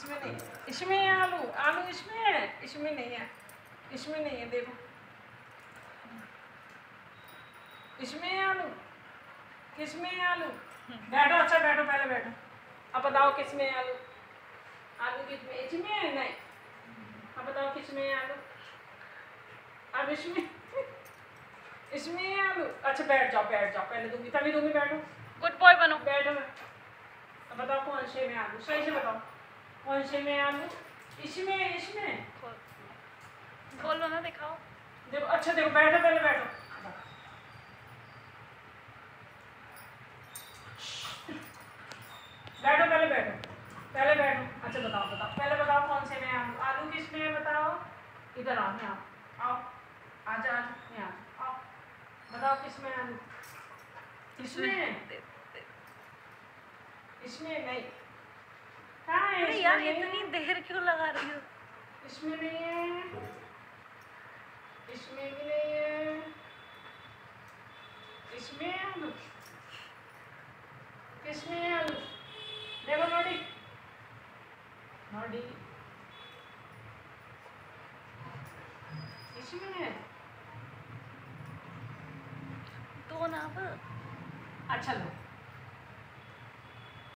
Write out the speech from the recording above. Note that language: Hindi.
इसमें नहीं इसमें है आलू आलू इसमें है इसमें नहीं है इसमें नहीं है देखो। इसमें है आलू किसमें है आलू? बैठो अच्छा बैठो पहले बैठो। अब बताओ किसमें है आलू? आलू किसमें इसमें है नहीं? अब बताओ किसमें है आलू? अब इसमें इसमें है आलू। अच्छा बैठ जाओ बैठ जाओ पहले दूँगी तभी दूँगी बैठो। गुड बॉय बनो। बैठो। अब बताओ कौन से में आलू? सही से बताओ। कौन से में आलू? इसमें इसमें खोलो ना दिखाओ। देखो अच्छा देखो बैठो पहले बैठो। बैठो पहले बैठो। पहले बैठो। अच्छा बताओ बताओ। पहले बताओ कौन से में आलू। आलू किसमें है बताओ। इधर आओ यहाँ आओ। आजा आजा यहाँ आओ। बताओ किसमें आलू? इसमें इसमें नहीं। अरे यार इतनी देर क्यों लगा रही हो? इसमें नहीं है। इसमें भी नहीं है। इसमें है आलू किसमें है आलू देखो नोटी नोटी इसमें है। तो ना अच्छा लो।